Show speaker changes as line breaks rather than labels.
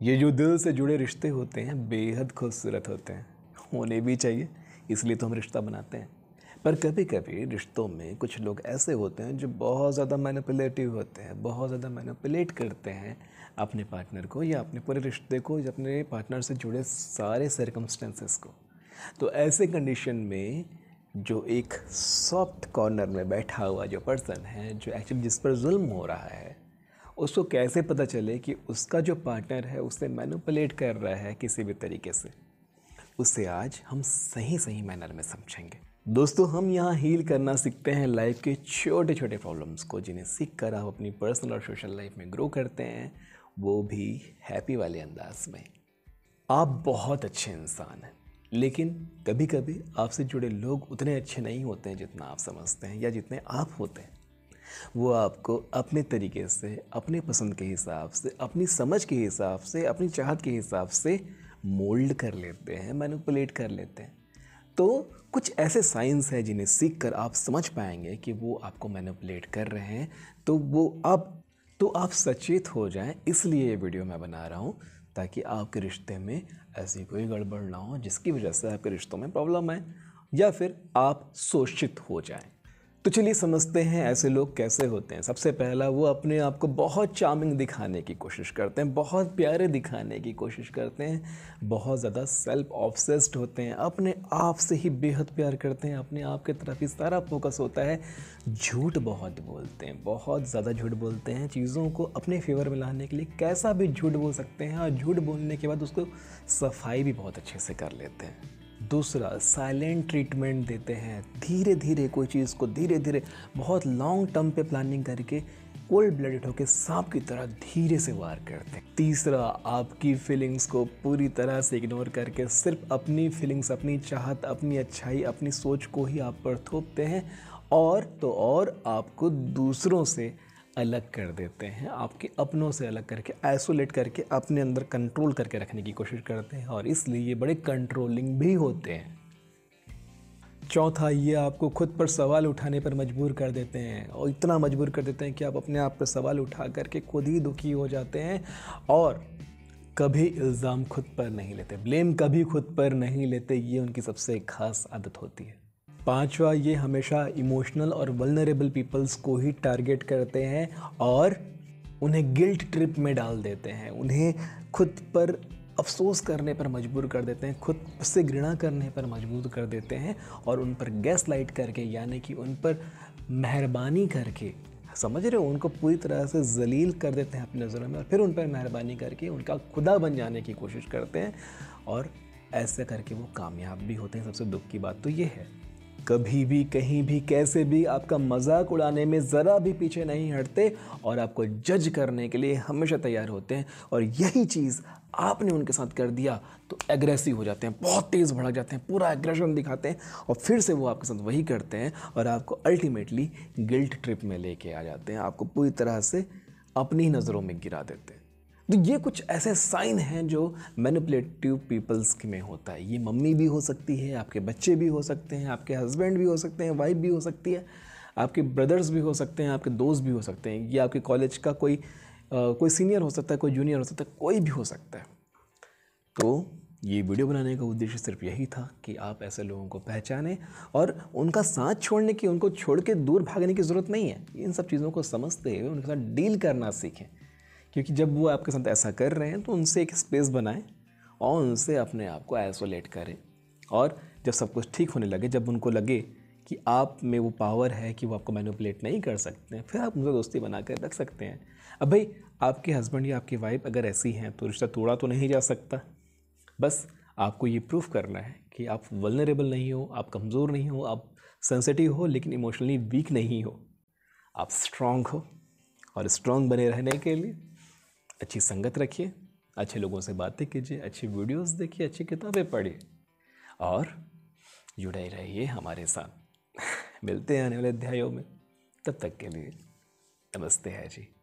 ये जो दिल से जुड़े रिश्ते होते हैं, बेहद खूबसूरत होते हैं। होने भी चाहिए, इसलिए तो हम रिश्ता बनाते हैं। पर कभी कभी रिश्तों में कुछ लोग ऐसे होते हैं जो बहुत ज़्यादा मैनिपुलेटिव होते हैं, बहुत ज़्यादा मैनिपुलेट करते हैं अपने पार्टनर को या अपने पूरे रिश्ते को या अपने पार्टनर से जुड़े सारे सर्कमस्टेंसेस को। तो ऐसे कंडीशन में जो एक सॉफ्ट कॉर्नर में बैठा हुआ जो पर्सन है, जो एक्चुअली जिस पर जुल्म हो रहा है उसको कैसे पता चले कि उसका जो पार्टनर है उसे मैनुपलेट कर रहा है किसी भी तरीके से, उसे आज हम सही सही मैनर में समझेंगे। दोस्तों, हम यहाँ हील करना सीखते हैं लाइफ के छोटे छोटे प्रॉब्लम्स को, जिन्हें सीख कर आप अपनी पर्सनल और सोशल लाइफ में ग्रो करते हैं, वो भी हैप्पी वाले अंदाज में। आप बहुत अच्छे इंसान हैं, लेकिन कभी कभी आपसे जुड़े लोग उतने अच्छे नहीं होते हैं जितना आप समझते हैं या जितने आप होते हैं। वो आपको अपने तरीके से, अपने पसंद के हिसाब से, अपनी समझ के हिसाब से, अपनी चाहत के हिसाब से मोल्ड कर लेते हैं मैनुपुलेट कर लेते हैं। तो कुछ ऐसे साइंस हैं जिन्हें सीख कर आप समझ पाएँगे कि वो आपको मैनुपुलेट कर रहे हैं। तो वो अब तो आप सचेत हो जाएँ, इसलिए ये वीडियो मैं बना रहा हूँ, ताकि आपके रिश्ते में ऐसी कोई गड़बड़ ना हो, जिसकी वजह से आपके रिश्तों में प्रॉब्लम आए, या फिर आप शोषित हो जाएँ। तो चलिए समझते हैं ऐसे लोग कैसे होते हैं। सबसे पहला वो अपने आप को बहुत चार्मिंग दिखाने की कोशिश करते हैं, बहुत प्यारे दिखाने की कोशिश करते हैं, बहुत ज़्यादा सेल्फ ऑब्सेस्ड होते हैं, अपने आप से ही बेहद प्यार करते हैं, अपने आप की तरफ़ ही सारा फोकस होता है। झूठ बहुत बोलते हैं, बहुत ज़्यादा झूठ बोलते हैं, चीज़ों को अपने फेवर में लाने के लिए कैसा भी झूठ बोल सकते हैं और झूठ बोलने के बाद उसको सफ़ाई भी बहुत अच्छे से कर लेते हैं। दूसरा साइलेंट ट्रीटमेंट देते हैं। धीरे धीरे कोई चीज़ को धीरे धीरे बहुत लॉन्ग टर्म पे प्लानिंग करके कोल्ड ब्लडेड होकर सांप की तरह धीरे से वार करते हैं। तीसरा, आपकी फीलिंग्स को पूरी तरह से इग्नोर करके सिर्फ़ अपनी फीलिंग्स अपनी चाहत, अपनी अच्छाई, अपनी सोच को ही आप पर थोपते हैं। और तो और आपको दूसरों से अलग कर देते हैं, आपके अपनों से अलग करके आइसोलेट करके, अपने अंदर कंट्रोल करके रखने की कोशिश करते हैं और इसलिए ये बड़े कंट्रोलिंग भी होते हैं। चौथा, ये आपको खुद पर सवाल उठाने पर मजबूर कर देते हैं और इतना मजबूर कर देते हैं कि आप अपने आप पर सवाल उठा करके खुद ही दुखी हो जाते हैं और कभी इल्ज़ाम खुद पर नहीं लेते ब्लेम कभी खुद पर नहीं लेते, ये उनकी सबसे खास आदत होती है। पांचवा, ये हमेशा इमोशनल और वलनरेबल पीपल्स को ही टारगेट करते हैं और उन्हें गिल्ट ट्रिप में डाल देते हैं। उन्हें खुद पर अफसोस करने पर मजबूर कर देते हैं, खुद से घृणा करने पर मजबूर कर देते हैं और उन पर गैस लाइट करके, यानी कि उन पर मेहरबानी करके, समझ रहे हो? उनको पूरी तरह से जलील कर देते हैं अपनी नज़रों में और फिर उन पर मेहरबानी करके उनका खुदा बन जाने की कोशिश करते हैं और ऐसे करके वो कामयाब भी होते हैं। सबसे दुख की बात तो ये है कभी भी, कहीं भी, कैसे भी आपका मज़ाक उड़ाने में ज़रा भी पीछे नहीं हटते और आपको जज करने के लिए हमेशा तैयार होते हैं। और यही चीज़ आपने उनके साथ कर दिया तो एग्रेसिव हो जाते हैं, बहुत तेज़ भड़क जाते हैं, पूरा एग्रेशन दिखाते हैं और फिर से वो आपके साथ वही करते हैं और आपको अल्टीमेटली गिल्ट ट्रिप में लेके आ जाते हैं। आपको पूरी तरह से अपनी नज़रों में गिरा देते हैं। तो ये कुछ ऐसे साइन हैं जो मैनिपुलेटिव पीपल्स में होता है। ये मम्मी भी हो सकती है आपके बच्चे भी हो सकते हैं आपके हस्बैंड भी हो सकते हैं वाइफ भी हो सकती है आपके ब्रदर्स भी हो सकते हैं आपके दोस्त भी हो सकते हैं। ये आपके कॉलेज का कोई आ, कोई सीनियर हो सकता है कोई जूनियर हो सकता है कोई भी हो सकता है। तो ये वीडियो बनाने का उद्देश्य सिर्फ़ यही था कि आप ऐसे लोगों को पहचानें और उनका साथ छोड़ने की उनको छोड़ के दूर भागने की ज़रूरत नहीं है। इन सब चीज़ों को समझते हुए उनके साथ डील करना सीखें। क्योंकि जब वो आपके साथ ऐसा कर रहे हैं तो उनसे एक स्पेस बनाएँ और उनसे अपने आप को आइसोलेट करें। और जब सब कुछ ठीक होने लगे, जब उनको लगे कि आप में वो पावर है कि वो आपको मैनुपलेट नहीं कर सकते हैं, फिर आप उनसे दोस्ती बना कर रख सकते हैं। अब भाई, आपके हस्बैंड या आपकी वाइफ अगर ऐसी हैं तो रिश्ता तोड़ा तो नहीं जा सकता। बस आपको ये प्रूफ करना है कि आप वलनरेबल नहीं हो, आप कमज़ोर नहीं हो, आप सेंसिटिव हो, लेकिन इमोशनली वीक नहीं हो। आप स्ट्रांग हो और स्ट्रांग बने रहने के लिए अच्छी संगत रखिए, अच्छे लोगों से बातें कीजिए, अच्छी वीडियोस देखिए, अच्छी किताबें पढ़िए और जुड़े रहिए हमारे साथ। मिलते हैं आने वाले अध्यायों में। तब तक के लिए नमस्ते है जी।